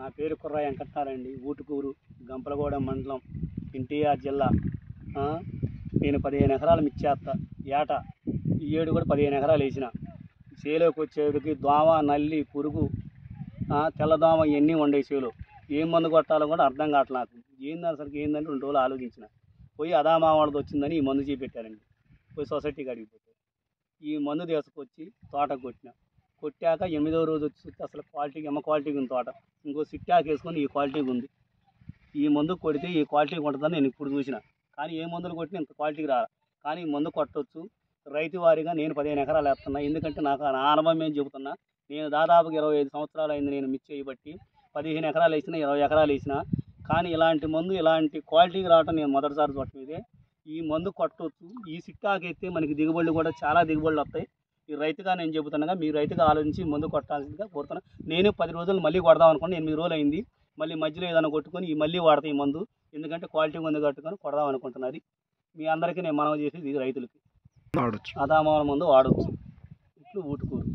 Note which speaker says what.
Speaker 1: నా పేరు కుర్ర వెంకటారండి ఊటుకూరు గంపలగూడెం మండలం ఎన్టీఆర్ జిల్లా. నేను పదిహేను ఎకరాలు మిర్చేస్తా ఏట ఈ ఏడు కూడా పదిహేను ఎకరాలు వేసిన. చేలోకి వచ్చేటికి దోమ నల్లి పురుగు తెల్లదోమ ఇవన్నీ ఉండే చేలో. ఏం మందు కొట్టాలో కూడా అర్థం కావట్లేదు నాకు. ఏంది అసలు ఏందని రెండు రోజులు ఆలోచించిన. పోయి అదామా వచ్చిందని ఈ మందు చేపెట్టారండి. పోయి సొసైటీ కాడికి ఈ మందు తీసుకొచ్చి తోటకు కొట్టిన. కొట్టాక ఎనిమిదో రోజు వచ్చి చూస్తే అసలు క్వాలిటీకి ఎమ్మ క్వాలిటీ ఉంది తోట. ఇంకో సిట్టాక్ వేసుకొని ఈ క్వాలిటీకి ఉంది. ఈ మందు కొడితే ఈ క్వాలిటీ ఉంటుందని నేను ఇప్పుడు చూసిన. కానీ ఏ మందులు కొట్టినా ఇంత క్వాలిటీకి రాదు కానీ ఈ మందు కొట్టవచ్చు రైతు వారిగా నేను పదిహేను ఎకరాలు వేస్తున్నా. ఎందుకంటే నాకు నా అనుభవం ఏం చెబుతున్నా నేను దాదాపుగా ఇరవై ఐదు సంవత్సరాలు అయింది నేను మిర్చి చేయబట్టి పదిహేను ఎకరాలు వేసిన ఇరవై ఎకరాలు వేసిన. కానీ ఇలాంటి మందు ఇలాంటి క్వాలిటీకి రావటం నేను మొదటిసారి చూడటం ఇదే. ఈ మందు కొట్టవచ్చు ఈ సిట్టాకైతే మనకి దిగుబడులు కూడా చాలా దిగుబడులు వస్తాయి. ఈ రైతుగా నేను చెబుతున్నాగా మీ రైతుగా ఆలోచించి మందు కొట్టాల్సిందిగా కోరుతున్నాను నేను పది రోజులు మళ్ళీ కొడదాం అనుకుని ఎనిమిది రోజులు అయింది. మళ్ళీ మధ్యలో ఏదైనా కొట్టుకొని ఈ మళ్ళీ వాడతా ఈ మందు. ఎందుకంటే క్వాలిటీ మందు కట్టుకొని కొడదాం అనుకుంటున్నది. మీ అందరికీ నేను మనవి చేసేది ఇది రైతులకి.
Speaker 2: వాడచ్చు.
Speaker 1: అదామాల మందు వాడవచ్చు ఇట్లు ఊటుకూరు.